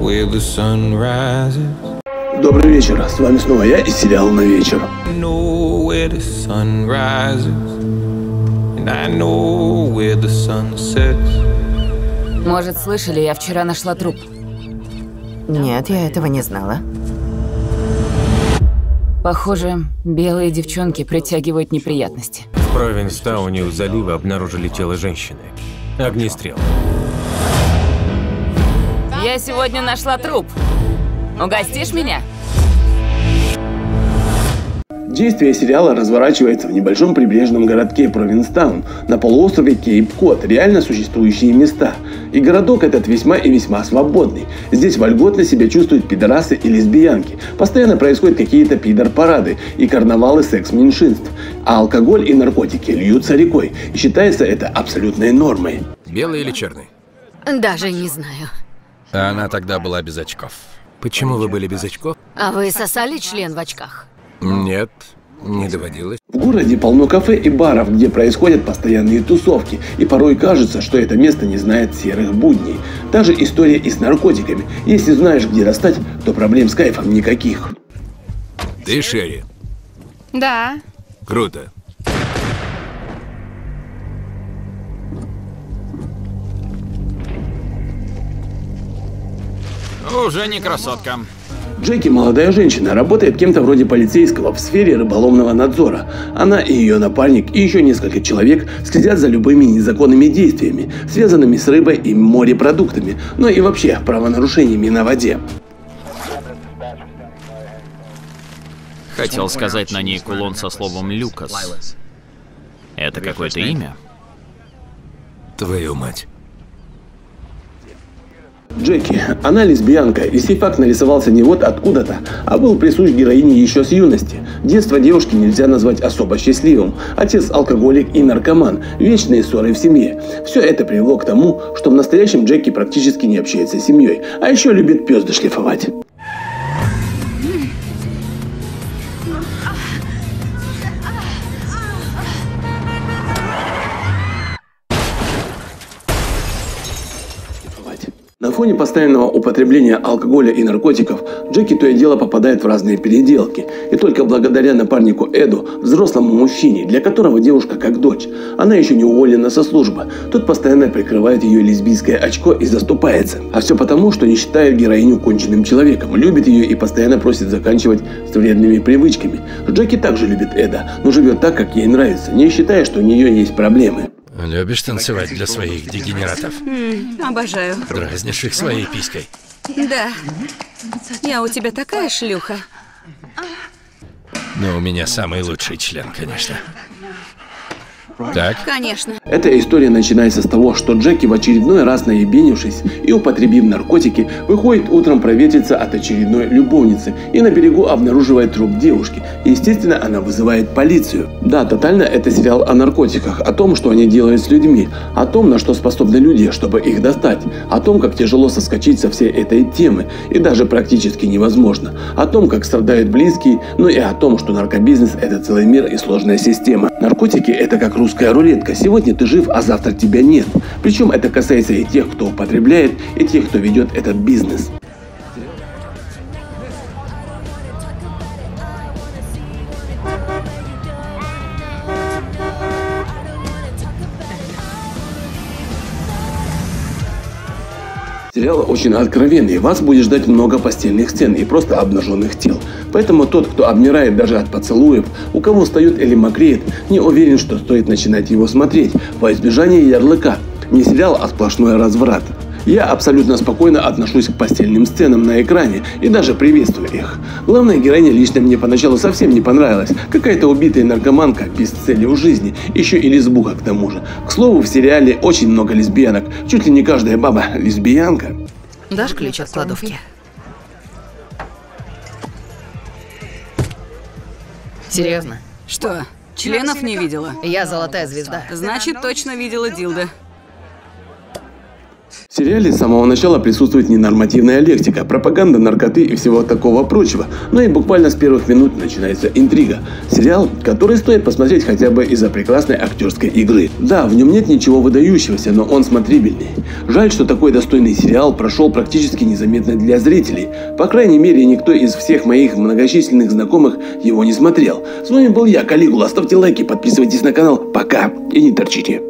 where the sun rises. Добрый вечер, с вами снова я из сериала «На вечер». I know where the sun rises. And I know where the sun sets. Может, слышали, я вчера нашла труп. Нет, я этого не знала. Похоже, белые девчонки притягивают неприятности. В Провинстауне у залива обнаружили тело женщины. Огнестрел. Я сегодня нашла труп. Угостишь меня? Действие сериала разворачивается в небольшом прибрежном городке Провинстаун на полуострове Кейп-Кот, реально существующие места. И городок этот весьма и весьма свободный. Здесь вольготно себя чувствуют пидорасы и лесбиянки. Постоянно происходят какие-то пидор-парады и карнавалы секс-меньшинств. А алкоголь и наркотики льются рекой. И считается это абсолютной нормой. Белый или черный? Даже не знаю. Она тогда была без очков. Почему вы были без очков? А вы сосали член в очках? Нет, не доводилось. В городе полно кафе и баров, где происходят постоянные тусовки, и порой кажется, что это место не знает серых будней. Та же история и с наркотиками. Если знаешь, где достать, то проблем с кайфом никаких. Ты Шерри? Да. Круто. Уже не красотка. Джеки молодая женщина, работает кем-то вроде полицейского в сфере рыболовного надзора. Она и ее напарник и еще несколько человек следят за любыми незаконными действиями, связанными с рыбой и морепродуктами, но и вообще правонарушениями на воде. Хотел сказать на ней кулон со словом Люкас. Это какое-то имя? Твою мать. Джеки, она лесбиянка, и сей факт нарисовался не вот откуда-то, а был присущ героине еще с юности. Детство девушки нельзя назвать особо счастливым. Отец алкоголик и наркоман, вечные ссоры в семье. Все это привело к тому, что в настоящем Джеки практически не общается с семьей, а еще любит пес дошлифовать. На фоне постоянного употребления алкоголя и наркотиков Джеки то и дело попадает в разные переделки. И только благодаря напарнику Эду, взрослому мужчине, для которого девушка как дочь, она еще не уволена со службы, тот постоянно прикрывает ее лесбийское очко и заступается. А все потому, что не считает героиню конченным человеком, любит ее и постоянно просит заканчивать с вредными привычками. Джеки также любит Эда, но живет так, как ей нравится, не считая, что у нее есть проблемы. Любишь танцевать для своих дегенератов? Обожаю. Дразнишь их своей писькой. Да. Я у тебя такая шлюха. Но у меня самый лучший член, конечно. Так? Конечно. Эта история начинается с того, что Джеки в очередной раз наебенившись и употребив наркотики, выходит утром проветриться от очередной любовницы и на берегу обнаруживает труп девушки. Естественно, она вызывает полицию. Да, тотально это сериал о наркотиках, о том, что они делают с людьми, о том, на что способны люди, чтобы их достать, о том, как тяжело соскочить со всей этой темы, и даже практически невозможно, о том, как страдают близкие, ну и о том, что наркобизнес это целый мир и сложная система. Наркотики это как русская рулетка. Сегодня ты жив, а завтра тебя нет. Причем это касается и тех, кто употребляет, и тех, кто ведет этот бизнес. Сериал очень откровенный, вас будет ждать много постельных сцен и просто обнаженных тел. Поэтому тот, кто обмирает даже от поцелуев, у кого встает или мокреет, не уверен, что стоит начинать его смотреть, во избежание ярлыка. Не сериал, а сплошной разврат. Я абсолютно спокойно отношусь к постельным сценам на экране и даже приветствую их. Главная героиня лично мне поначалу совсем не понравилась. Какая-то убитая наркоманка без цели в жизни, еще и лесбуха к тому же. К слову, в сериале очень много лесбиянок. Чуть ли не каждая баба лесбиянка. Дашь ключ от кладовки? Серьезно? Что, членов не видела? Я золотая звезда. Значит, точно видела Дилда. Сериале с самого начала присутствует ненормативная лексика, пропаганда наркоты и всего такого прочего, но и буквально с первых минут начинается интрига. Сериал, который стоит посмотреть хотя бы из-за прекрасной актерской игры. Да, в нем нет ничего выдающегося, но он смотрибельный. Жаль, что такой достойный сериал прошел практически незаметно для зрителей. По крайней мере, никто из всех моих многочисленных знакомых его не смотрел. С вами был я, Калигула. Ставьте лайки, подписывайтесь на канал. Пока и не торчите.